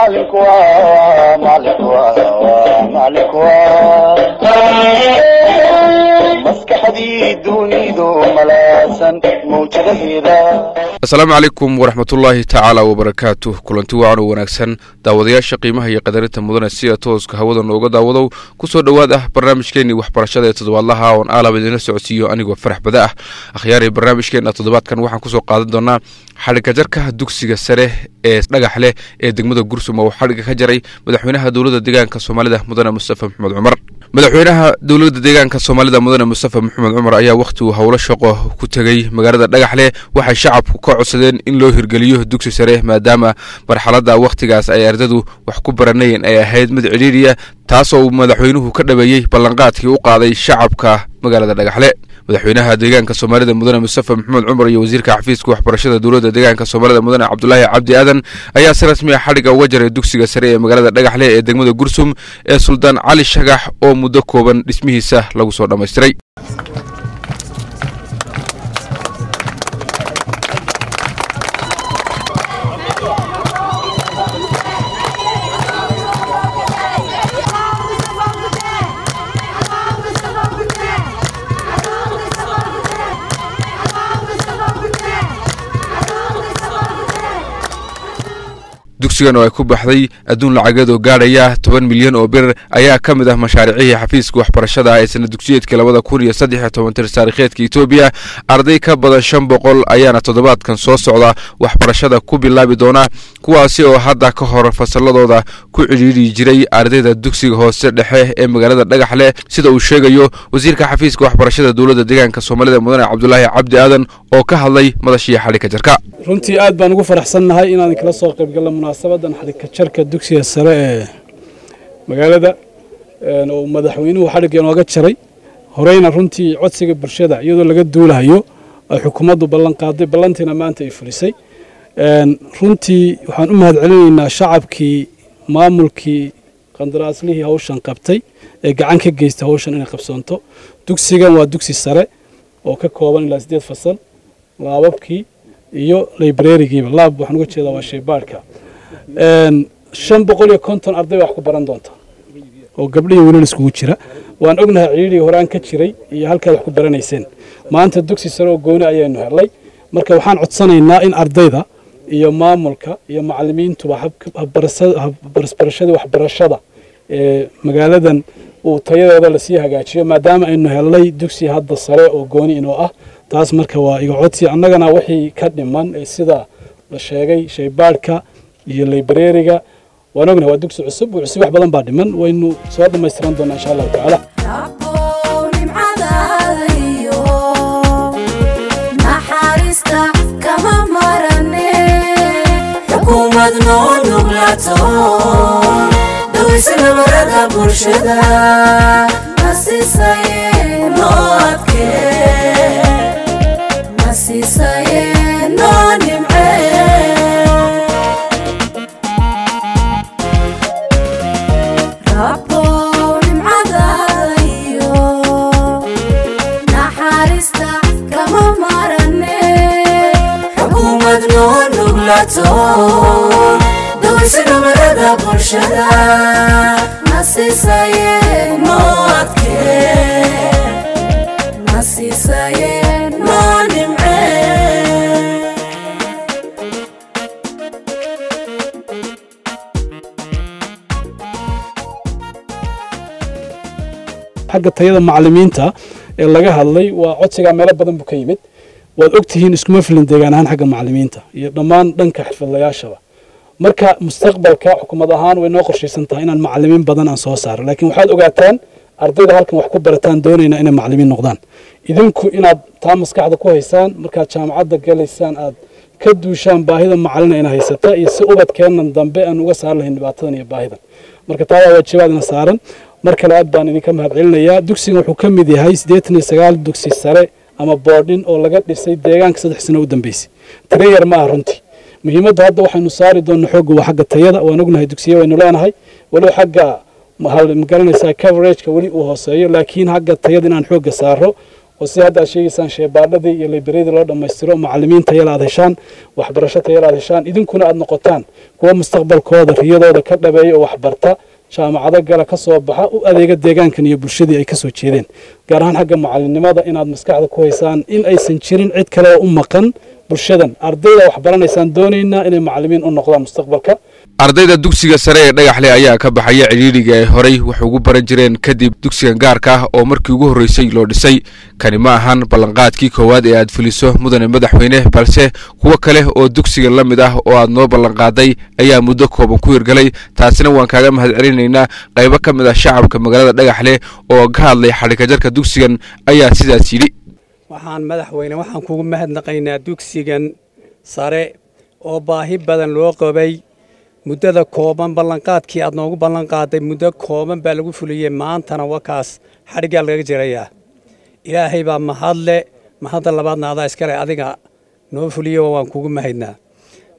maalinku waa maalinku waa asalaamu calaykum waraxmatullaahi tacaala wabarakaatuh. Kulanti wacan wanaagsan daawadayaasha qiimaha iyo qadarinta mudane sida tooska hawada nooga daawadow ku soo dhowaad ah barnaamijkeenii waxbarashada ee toddobaadlaha oon aalab idinla socodsiiyo anigoo farax bada ah. Akhyaari barnaamijkeena toddobaadkan waxaan ku soo qaadan doonaa xadhigga jarka dugsiga sare ee dhagax leh ee degmada gursum oo xadhigga ka jaray madaxweynaha dowladda deegaanka soomaalida mudane mustafa maxamed cumar madaxweynaha dowladda deegaanka soomaalida mudane mustafa maxamed cumar ayaa wakhti uu howlo shaqo ku tegey magaalada dhagaxleh waxay shacabku ka codsadeen in loo hirgeliyo dugsi sare maadaama marxaladda wakhtigaas ay ardadu wax ku baranayeen ay ahayd mid cidhiidhiya taasoo uu madaxweynuhu ka dhabeeyey ballanqaadkii u qaaday shacabka magaalada dhagaxle madaxweynaha deegaanka soomaalida mudane mustafa maxamed cumar iyo wasiirka xafiiska waxbarashada dowladda deegaanka soomaalida mudane cabdulaahi cabdi aadan ayaa si rasmi a xadhigga uga jaray dugsiga sare ee magaalada dhagaxle ee degmada gursum ee suldaan cali shagax oo muddo kooban dhismihiisa lagu soo dhammaystiray dugsigan oo ay ku baxday adduun lacageed oo gaadhaya toban milyan oo bir ayaa ka mid ah mashaariicihii xafiiska waxbarashada ee sana dugsiyeedka labada kun iyo saddex iyo toban tir taarikheedka etoobiya arday ka badan shan boqol ayaana toddobaadkan soo socda waxbarashada ku bilaabi doona kuwaasi oo hadda ka hor fasalladooda ku cidhiidhi jiray ardayda dugsiga hoose dhexe ee magaalada dhagax leh. Sida uu sheegayo wasiirka xafiiska waxbarashada dowladda deegaanka soomaalida mudane cabdulaahi cabdi aadan oo ka hadlay madashii xadhigka jarka. Runtii aad baan ugu faraxsannahay inaan kala soo qaybgalno munaasabadan xadhigka jarka dugsiga sare ee magaalada oo madaxweynuhu xadhigga inooga jaray. Horeyna runtii codsiga bulshada iyadoo laga duulahayo ay xukuumaddu ballan qaaday ballantiina maanta ay fulisay. Runtii waxaan u mahad celinaynaa shacabkii maamulkii qandaraaslihii hawshan qabtay ee gacan ka geystay hawshan inay qabsoonto. Dugsigan waa dugsi sare oo ka kooban ilaa siddeed fasal laababkii iyo librarigiiba. Laab waxaan uga jeedaa waa shaybaadhka shan boqol iyo konton arday wax ku baran doonta. Oo gabdhihii welal iskugu jira. Waan ognahay ciidhii horaan ka jiray iyo halkaad wax ku baranayseen. Maanta dugsi sare oo gooni ayaynu helay marka waxaan codsanaynaa in ardayda iyo maamulka iyo macalimiintuba habbarashadii waxbarashada ee magaaladan uu tayadeeda la sii hagaajiyo maadaama aynu helnay dugsi hadda sare oo gooni inoo ah. Taas marka waa iga codsi. Annagana wixii ka dhiman sida la sheegay shaybaadhka iyo librariga. Waan ognahay waa dugsi cusub cusub wax badan baa dhiman. Waynu soo dhammaystiran doonaa insha allahu tacaala. Nasiisaye noo nimce nuglato dowsnabarada bulshada nasiisaye noo nimce xagga tayada macalimiinta ee laga hadlay waa codsigaa meelo badan buu ka yimid waad ogtihiin iskuma filin deegaan ahaan xagga macalimiinta iyo dhammaan dhanka xirfadlayaashaba. Marka mustaqbalka xukuumad ahaan way noo qorshaysan tahay inaan macalimiin badan aan soo saaro laakiin waxaad ogaataan ardayda halkan wax ku barataan doonayna inay macalimiin noqdaan. Idinku inaad taa maskaxda ku haysaan markaad jaamacadda galaysaan aad ka duushaan baahida macalina ina haysata iyo si ubadkeennan dambe aan uga saar lahayn dhibaatadan iyo baahidan. Marka taa waa waajibaadna saaran. Mar kale aad baan idinka mahad celinayaa wuxuu ka mid yahay siddeetan iyo sagaal dugsi sare ama boodhin oo laga dhisay deegaanka saddex sano u dambeysay. Tiro yar ma ah runtii. Muhiimadda hadda waxaynu saari doonna xoogga waa xagga tayada waan ognahay dugsiya waynu leenahay. Walow xagga ma garanaysaa coverageka weli uu hooseeyo laakiin xagga tayada inaan xoogga saaro oo si hadda aad sheegaysaan sheebaadhadii iyo libriyadii loo dhammaystiro macallimiin tayala aad heshaan waxbarasho tayala aad heshaan idinkuna aad noqotaan kuwa mustaqbalkooda riyadooda ka dhabeeya oo waxbarta jaamacado gala ka soo baxa u adeega deegaankan iyo bulshadii ay ka soo jeedeen. Gaar ahaan xagga macallinimada inaad maskaxda ku haysaan in aysan jirin cid kale oo u maqan bulshadan. Ardayda wax baranaysaan doonaynaa inay macallimiin u noqdaan mustaqbalka ardayda dugsiga sare ee dhagaxle ayaa ka baxaya cidhiidhiga ay horay wax ugu baran jireen kadib dugsigan gaarka ah oo markii ugu horreysay loo dhisay. Kani ma ahan ballanqaadkii koowaad ee aad fuliso mudane madaxweyne balse kuwo kale oo dugsigan la mid ah oo aad noo ballanqaaday ayaa muddo kooban ku hirgalay. Taasina waan kaaga mahad celinaynaa qaybo ka mid ah shacabka magaalada dhagaxle oo ka hadlay xadhikajarka dugsigan ayaa sidaas yidhi. Waxaan madaxweyne waxaan kugu mahadnaqaynaa dugsigan sare oo baahi badan loo qabay muddada kooban ballanqaadkii aad noogu ballanqaaday muddo kooban baa lagu fuliyey maantana wakaas xadhiggaa laga jirayaa. Ilaahay baa mahadle mahadda labaadna adaa iskale adiga noo fuliyo waan kugu mahadnaa.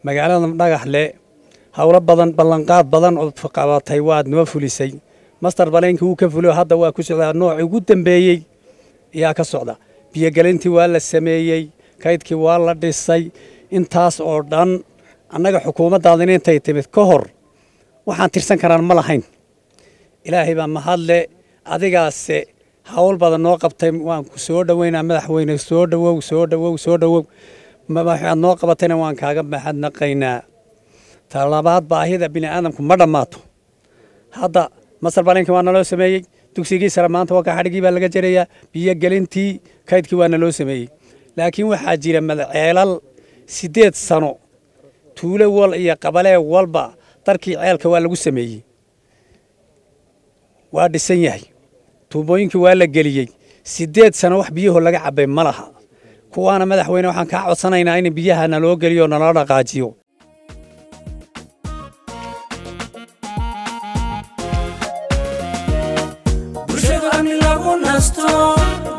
Magaalada dhagaxle howlo badan ballanqaad badan oo qabatay waad noo fulisay. Master baleenkii wuu ka fuliyo hadda waa ku socdaa noocii ugu dambeeyey. Ayaa ka socda. Biyogelintii waa la sameeyey kaydkii waa la dhisay. Intaas oo dhan annaga xukuumaddaadina intay timid ka hor waxaan tirsan karaan ma lahayn. Ilaahay baa mahadle adigaase hawl badan noo qabtay waan ku soo dhoweynaa madaxweyne soo dhowow soo dhowow soo dhowow. Waxaad noo qabatayna waan kaaga mahadnaqaynaa talabaad baahida bini aadamku ma dhammaato. Hadda masar baleenkii waa naloo sameeyey dugsigii sare maanta waa ka xadhigii baa laga jarayaa biyogelintii kaydkii waa naloo sameeyey. Laakiin waxaa jira madaceelal siddeed sano tuulo wal iyo qabalee walba darkii ceelka waa lagu sameeyey. Waa dhisan yahay. Tuubooyinkii waa la geliyey. Siddeed sano wax biyahoo laga cabbay ma laha. Kuwaana madaxweyne waxaan kaa codsanaynaa in biyaha naloo geliyo naloo dhaqaajiyo.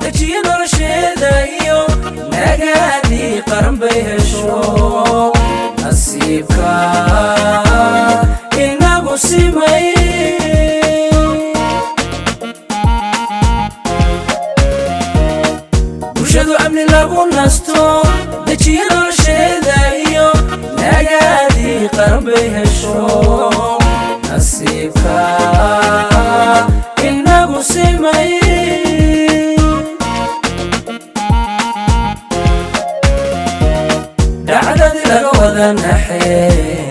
Dejiyo nolosheeda iyo nagaadii qaran bay hesho nasiibka inagu simay bulshadu amni lagu nasto dejiyo nolosheeda iyo nagaadii qaran bay hesho. Nasiibka inagu ناخذ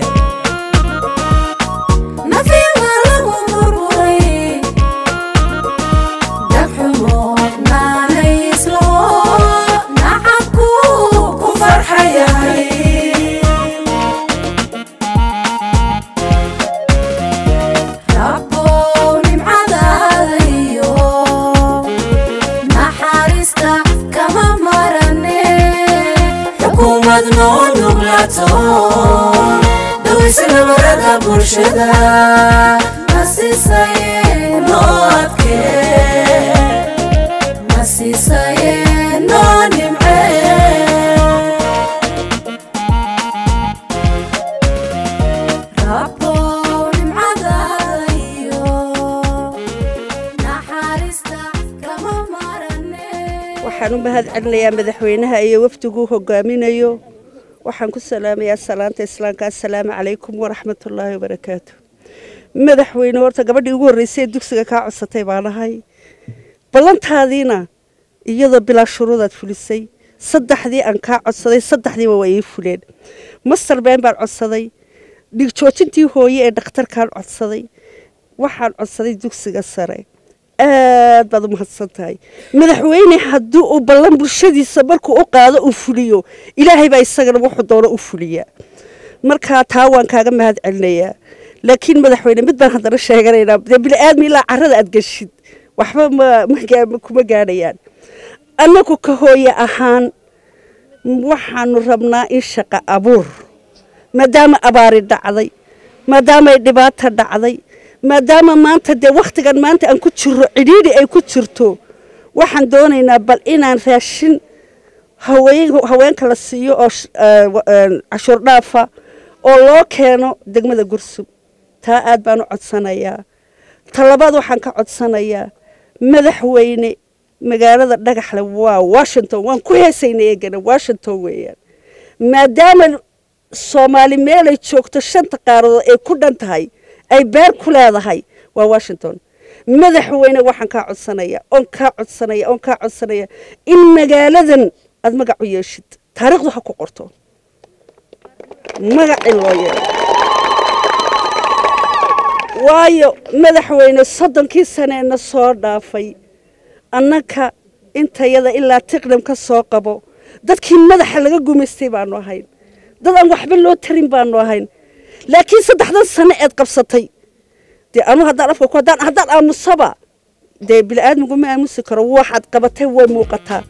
nabarada bulshada nasiisaye noo marane. Waxaan u mahad celinayaa madaxweynaha iyo wafdiguu hogaaminayo waxaan ku salaamayaa salaanta islaamka assalaamu calaykum waraxmatullaahi wabarakaatu madaxweyne horta gabadhii ugu horreysay ee dugsiga kaa codsatay baan ahay. Ballantaadiina iyadoo bilaa shuruudaad fulisay. Saddexdii aan kaa codsaday saddexdiiba waa ii fuleen. Master been baan codsaday. Dhigjoojintii hooye ee dhakhtarkaan codsaday. Waxaan codsaday dugsiga sare aad baad u mahadsan tahay madaxweyne haddii uu ballan bulshadiisa markuu u qaado uu fuliyo. Ilaahay baa isagana wuxuu doono u fuliyaa. Markaa taa waan kaaga mahad celinayaa laakiin madaxweyne mid baan haddana sheeganaynaa. Dee bini-aadmi ilaa carrada aad geshid. Waxba ma kuma gaadhayaan. Annagu ka hooye ahaan waxaanu rabnaa in shaqo abuur. Maadaama abaari dhacday maadaamay dhibaata dhacday maadaama maanta dee wakhtigan maanta aan ku jiro cidhiidhi ay ku jirto. Waxaan doonaynaa bal inaan raashin haween haweenka la siiyo oo cashuur dhaafa oo loo keeno degmada gursub taa aad baan u codsanayaa. Talabaad waxaan ka codsanayaa. Madaxweyne magaalada dhagaxle waa washington waan ku heesaynay eegana washington weeyaan. Maadaama soomaali meelay joogto shanta qaaradood ay ku dhan tahay ay beer ku leedahay waa washington. Madaxweyne waxaan kaa codsanaya oon kaa codsanaya oon kaa codsanaya. In magaaladan aada magac u yeeshid taariikhdu ha ku qorto. Magac in loo yeelo waayo madaxweyne soddonkii saneena soo dhaafay. Annaka intayada ilaa tiqdham ka soo qabo. Dadkii madaxa laga gumaystay baanu ahayn. Dad aan waxba loo tarin baanu ahayn laakiin saddexdan sano eed qabsatay. Dee anu haddaan afka ku haddaan aamusaba dee bili-aadmigu ma aamusi karo waxaad qabatay way muuqataa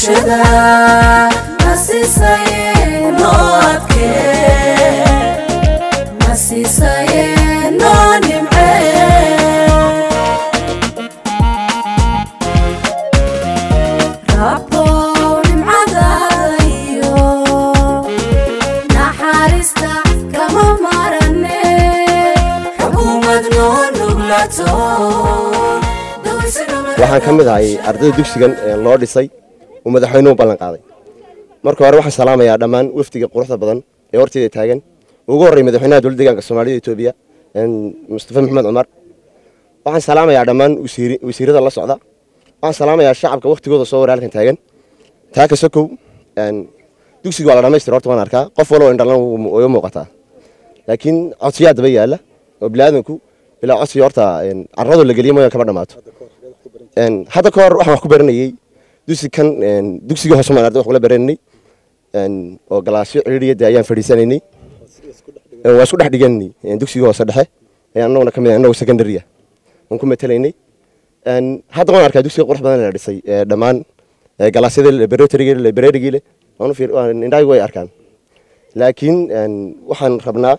bulshada nasiisaye noo nimcee rabbow nimcadaada iyo naxariista kama marane. Xukuumad noo nuglato waxaan ka mid ahay ardayda dugsigan ee loo dhisay uu madaxweynuhu ballan qaaday. Marka hore waxaan salaamayaa dhammaan wafdiga quruxda badan ee horteeda taagan. Ugu horreey madaxweynaha dowladda deegaanka soomaalida etoobiya mustafa maxamed cumar waxaan salaamayaa dhammaan wasiirada la socda. Waxaan salaamayaa shacabka waktigooda soo waray halkan taagan. Taaka sokow een, dugsiga waa la dhamaystira horta waan arkaa. Qof walba indhalan way u muuqataa. Laakiin codsiyaa daba yaalla oo bilaadanku bilaa codsiga horta carradu la geliya mooyaan kama dhamaato. Een, hadda ka hor waxaan wax ku baranayey dugsi kan een, dugsigii hoose maan arday wax kula baranay oo galaasyo ciriiriyada ayaan fadhiisanaynay waa isku dhex dhiganay dugsigii hoose dhexe. Annaguna ka mid ah annagoo secondarya aan ku matalaynay hadda waan arkaa dugsiga qurux badan la dhisay dhammaan galaasyada laboratoryga librarygii leh waan u fiir- waan- indhahaygu way arkaan. Laakiin waxaan rabnaa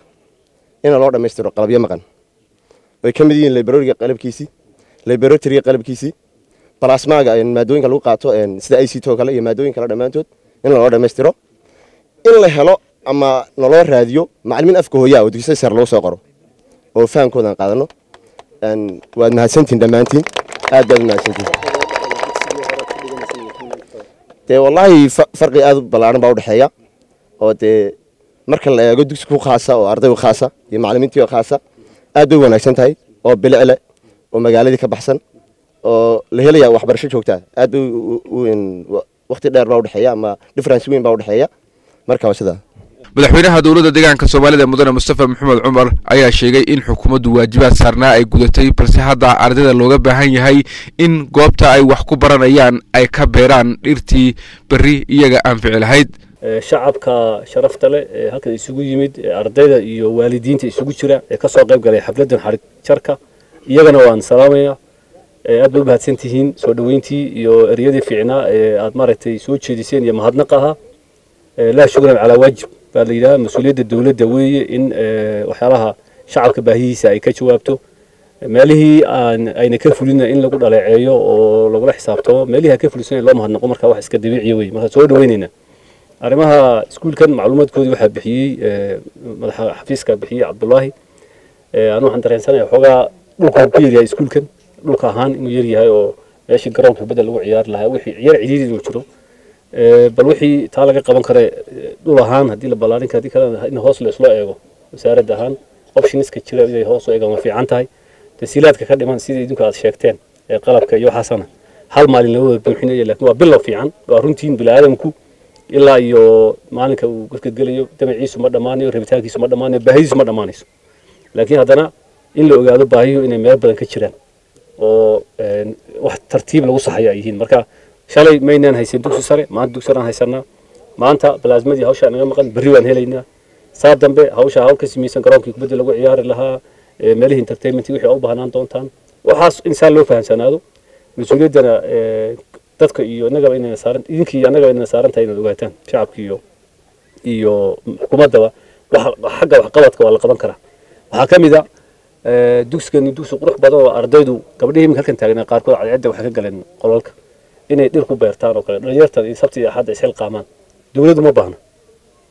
in loo dhammaystiro qalabyo maqan. Way ka mid yihiin librariga qalabkiisii laboratoryga qalabkiisii balasmaaga maadooyinka lagu qaato sida i c kale iyo maadooyin kale dhammaantood in loo dhammaystiro in la helo ama naloo raadiyo macalimiin afka hooyaa oo dugsiya sare lagu soo qoro. Oo fahamkoodan qaadano waad mahadsantihin dhammaantiin aad baad mahadsantihin dee wallaahi fa- farqi aad u ballaaran baa udhexeeya oo dee marka la eego dugsi ku khaasa oo arday u khaasa iyo macalimiintii oo khaasa aad bay wanaagsan tahay oo bilicle oo magaaladii ka baxsan oo la helaya waxbarasho joogtaa aad bay u- u- u- wa- waqti dheer baa udhexeeya ama difference weyn baa udhexeeya marka waa sidaa madaxweynaha dowladda deegaanka soomaalida mudane mustafa maxamed cumar ayaa sheegay in xukuumaddu waajibaad saarnaa ay gudatay balse hadda ardayda looga baahan yahay in goobta ay wax ku baranayaan ay ka beeraan dhirtii berri iyaga anfici lahayd ee, shacabka sharafta leh ee halkan isugu yimid ee ardayda iyo waalidiinta isugu jira ee ka soo qayb galay xafladdan xarig jarka iyagana waan salaamayaa ee, aad bay u mahadsan tihiin soo dhoweyntii iyo ereyadii fiicnaa ee aad maaragtay soo jeediseen iyo mahadnaq ahaa ee, laa shukran calaa waajib baa la yidhaha mas'uuliyadda dowladda weeye in waxyaalaha shacabka baahihiisa ay ka jawaabto. Meelihii aan ayna ka fulina in lagu dhaleeceeyo oo lagula xisaabtamo meelihii ka fulisan loo mahadnaqo marka wax iska dabiiciya wey marka soo dhaweynayna arrimaha iskuulkan macluumaadkoodii waxaa bixiyey madaxa xafiiska bixiyey cabdullaahi. Anu waxaan dareensanaya xoogaa dhulka ku yaryahay iskuulkan dhulka ahaan inuu yaryahay oo meeshii garoonka badda lagu ciyaari lahaa wixii ciyaar cidhiidhi inuu jiro. Eh, bal wixii taa laga qaban kare eh, dhul ahaan haddii la ballaarin karo haddii kalena in hoos la eego wasaaradda ahaan optionska jira inay hoos u eegaan waa fiican tahay. Tasiilaadka ka dhiman sidii idinku aad sheegteen ee qalabka iyo waxaasana. Hal maalin lama wada buuxinayo waa bilow fiican waa runtiin biniaadamku ilaa iyo maalinka uu godka gelayo damaciisu ma dhammaanayo rabitaankiisu ma dhammaanayo baahidiisu ma dhammaanayso. Laakiin haddana in la ogaado baahiyu inay meel badan ka jiraan oo een, wax tartiib lagu saxayo ay yihiin. Marka shalay maynaan haysan dugsi sare maanta dugsi saraan haysanaa maanta balaasmadii hawshaa naga maqan berri waan helaynaa saa dambe hawshaa hawl ka samaysan garoonkii kubadda lagu ciyaari lahaa ee, meelihii entertainmentii wixii u baahnaan doontaan. Waxaas in saa loo fahamsanaado mas'uuliyaddana ee, dadka iyo innagaba inayna saaran idinkii iyo annagaba inayna saaran inaad ogaataan shacabka iyo iyo xukuumaddaba. Waxa xagga waxqabadka waa la qaban karaa. Waxaa ka mid a eh, dugsigani dugsi qurux badan oo ardaydu gabdhihii iminka halkan taagnaa qaarkood cadceedda waxay ka galeen qolalka inay dhir ku beertaan oo kale. Dhalinyartan iyo sabti iyo axadda isxilqaamaan dowladdu ma baahna.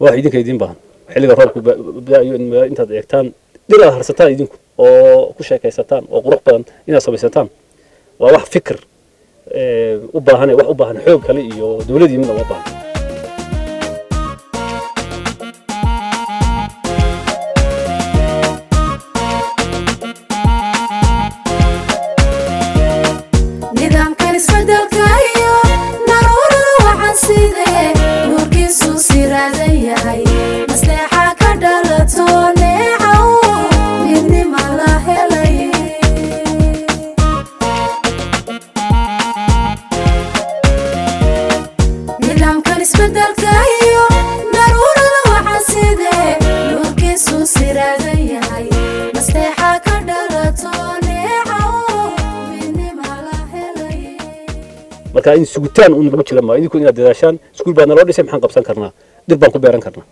Wax idinka idiin baahan. Xilliga roobku ba- da'ayo in meel intaad eegtaan dhir aad harsataan idinku oo ku sheekaysataan oo qurux badan inaad samaysataan waa wax fikir u baahan wax u baahan xoog kale iyo dowladii midna uma baahan siraadan yahay marka in sugitaan un lagu jira ma idinku inaad dadaashaan iskuul baa naloo dhisay maxaan qabsan karnaa? Dhir baan ku beeran karnaa.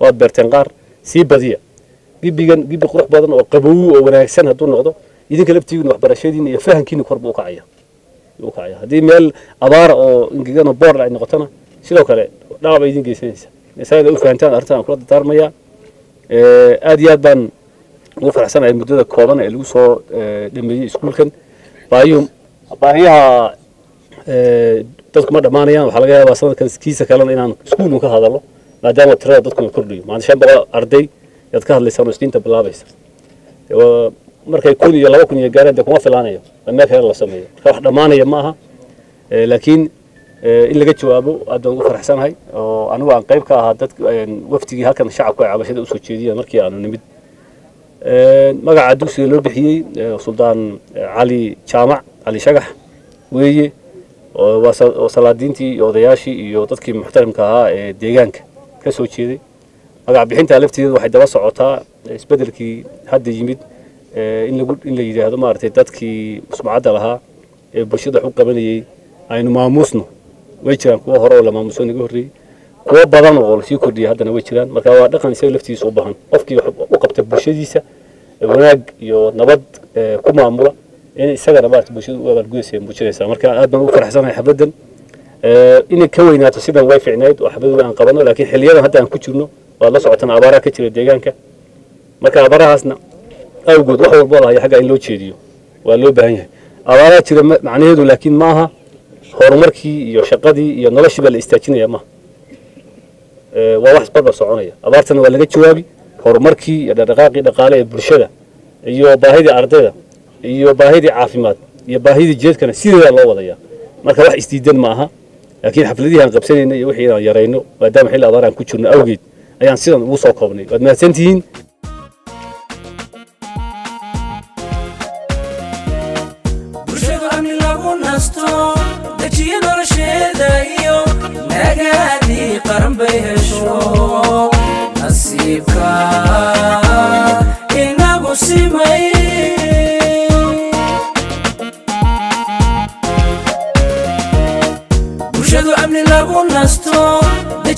Waad beerteen qaar sii badiya. Gibigan gibi qurux badan oo qabow oo wanaagsan hadduu noqdo idinka laftigiina waxbarashadiina iyo fahankiina korba u kacaya u kacaya haddii meel abaara oo ingegana boor ay noqotona sidoo kale dhawac bay idin geysanaysa masaajid u fahantaan arrintan kula dardaarmaya Eh, aad iyo aad baan ugu faraxsanahay muddada kooban ee lagu soo eh, dhameeyey iskuulkan. Baahiyu baahiyaha dadku ma dhammaanayaan. Waxaa laga yaabaa sanadkan kiisa kalena inaan iskuulun ka hadalo maadaama tirada dadku ay kordhiyo. Maanta shan boqol arday yaad ka hadlaysaan oo isniinta bilaabaysa. Waa- markay kun iyo laba kun iyo gaareen dee kuma filaanayo. Meel kale la sameeyo. Marka wax dhammaanaya ma aha. Eh, laakiin eh, in laga jawaabo aad baan ugu faraxsanahay oo anigu aan qayb ka ahaa een, waftigii halkan shacabku ay cabashada u soo jeediyeen markii aanu nimid. Magaca dugsiga loo bixiyey eh, suldaan eh, cali jaamac cali shagax weeye oo salaadiintii iyo odayaashii iyo dadkii muxtarimka ahaa ee deegaanka. Ka soo jeeday. Magac bixinta lafteeda waxay daba socotaa isbedelkii hadda yimid in la yidhaahdo maaragtay dadkii sumcadda lahaa ee bulshada wax u qabanayey aynu maamuusno. Way jiraan kuwo hore oo la maamuso naga horreeyey kuwo badan oo la sii kordhiyay haddana way jiraan. Marka waa dhaqan isaga laftiisa u baahan. Qofkii u qabta bulshadiisa wanaag iyo nabad ku maamula in isagana maarata bulshada u abaalgudaysa muujinaysa marka aad baan ugu faraxsanahay xafladan Eh, inay ka weynaato sidan way ficnayd oo xafladu aan qabano laakiin xiliyadan hadda aan ku jirno waad la socotaan abaaraha ka jira deegaanka. Marka abaarahaasna awgood wax walbo lahayo xagga in loo jeediyo. Waa loo baahan yahay. Abaaraha jira ma- macnaheedu laakiin maaha horumarkii iyo shaqadii iyo noloshii la istaajinaya maaha waa wax isbarbar soconaya. Abaartana waa laga jawaabi horumarkii iyo dhaqdhaqaaqii dhaqaale ee bulshada iyo baahidii ardayda iyo baahidii caafimaad iyo baahidii jeedkana sideeda loo wadaya marka wax isdiidan ma aha laakiin xafladihii aan qabsanayna iyo wixii inaan yarayno maadaama xilli abaar aan ku jirno awgeed ayaan sidan ugu soo koobnay. Waad mahadsantihiin? Nagaadii qaran bay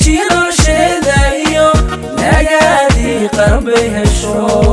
bulshadu amni lagu nasto dejiyo nolosheeda iyo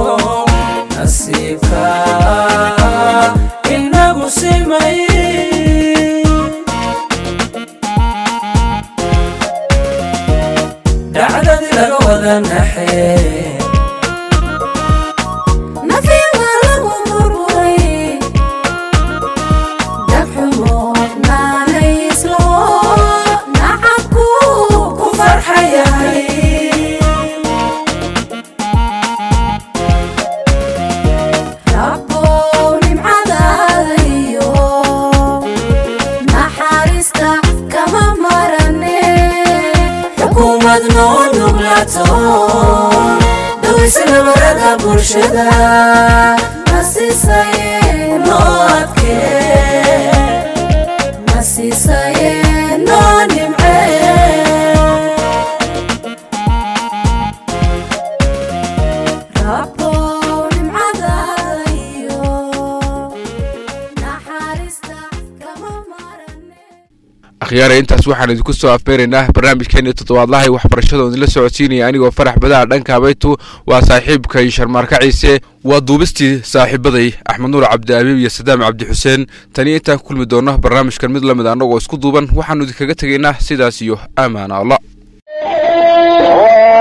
akhyaare intaas waxaan idinku soo afbeeraynaa barnaamijkeeni toddobaadlahay waxbarashada oo idinla socodsiinaya. Anigoo farax badaha dhanka habaytu waa saaxiibkay sharmaarka ciise waa duubistii saaxiibaday axmed nuur cabdi abiib iyo sadaam cabdi xuseen. Tani intaan ku kulmi doonno barnaamijkan mid la mid annagoo isku duuban waxaannu idinkaga tegaynaa sidaas iyo amaana allah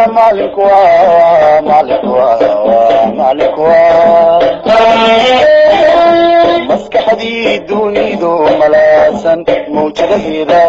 maalinku waa maalinku maskaxdii dunidu malaasan mawjadaheeda